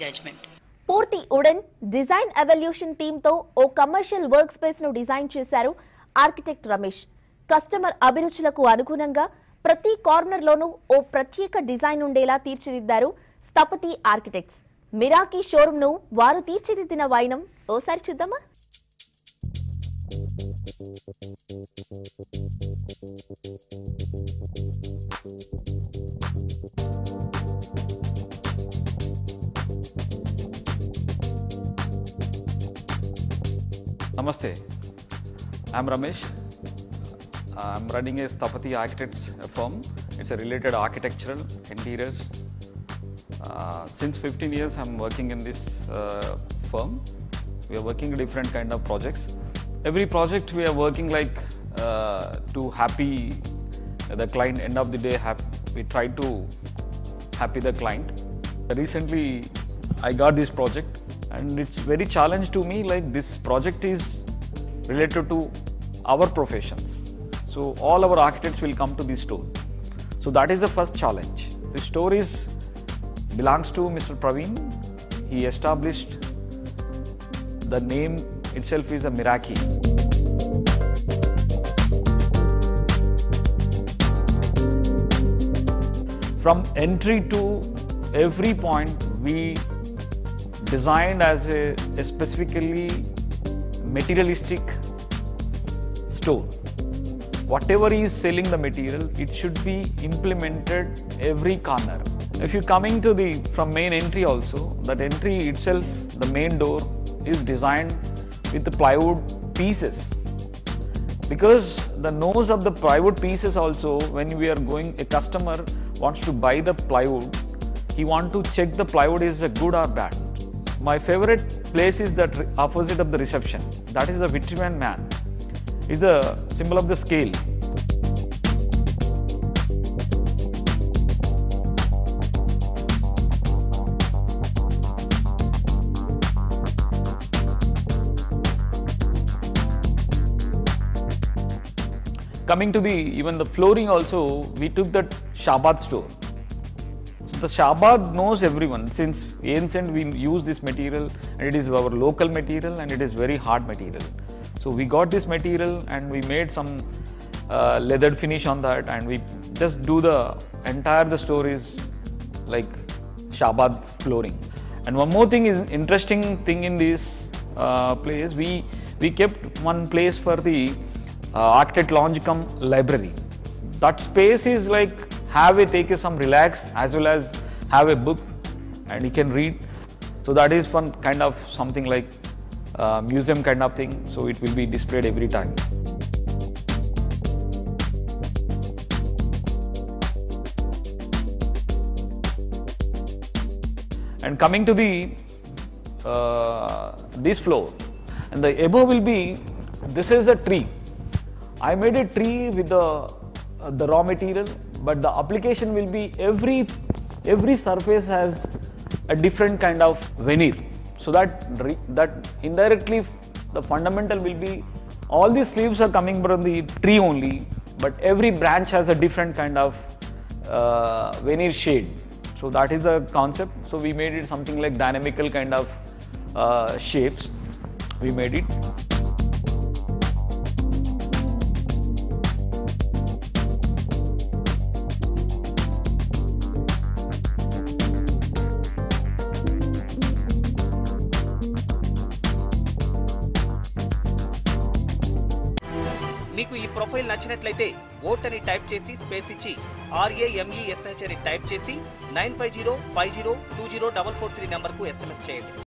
Judgement పూర్తి wooden design ఎవల్యూషన్తో ఓ కమర్షియల్ వర్క్ స్పేస్ను డిజైన్ చేశారు ఆర్కిటెక్ట్ రమేష్. కస్టమర్ అభిరుచులకు అనుగుణంగా ప్రతి కార్నర్ లోనూ ఓ ప్రత్యేక డిజైన్ ఉండేలా తీర్చిదిద్దారు స్థపతి ఆర్కిటెక్ట్స్. మిరాకీ షోరూమ్ను వారు తీర్చిదిద్దిన వైనం ఓసారి చూద్దామా? Namaste. I'm Ramesh. I'm running a Stapati Architects firm. It's a related architectural, interiors. Uh, since 15 years, I'm working in this uh, firm. We are working different kind of projects. Every project we are working like uh, to happy the client. End of the day, we try to happy the client. Recently, I got this project, and it's very challenge to me. Like this project is related to our professions. So all our architects will come to this store. So that is the first challenge. The store is belongs to Mr. Praveen. He established the name itself is a Miraki. From entry to every point, we designed as a, a specifically materialistic store. Whatever he is selling the material, it should be implemented every corner. If you're coming to the from main entry also, that entry itself, the main door is designed with the plywood pieces because the nose of the plywood pieces also when we are going a customer wants to buy the plywood he want to check the plywood is a good or bad my favorite place is that opposite of the reception. That is the Vitruvian man. Is the symbol of the scale. Coming to the even the flooring also we took that Shabad store the Shabad knows everyone. Since ancient we use this material and it is our local material and it is very hard material. So we got this material and we made some uh, leathered finish on that and we just do the entire the store is like Shabad flooring. And one more thing is interesting thing in this uh, place we we kept one place for the uh, architect lounge library. That space is like have a take some relax as well as have a book and you can read. So that is one kind of something like uh, museum kind of thing. So it will be displayed every time. And coming to the uh, this floor, and the above will be this is a tree. I made a tree with the uh, the raw material, but the application will be every every surface has a different kind of veneer. So that that indirectly the fundamental will be all these leaves are coming from the tree only, but every branch has a different kind of uh, veneer shade. So that is a concept. So we made it something like dynamical kind of uh, shapes. We made it. మీకు ఈ profile నచ్చినట్లయితే vote అని type చేసి space ఇచ్చి R A M E S H అని type చేసి nine five zero five zero two zero double four three నెంబర్కు SMS చేయండి.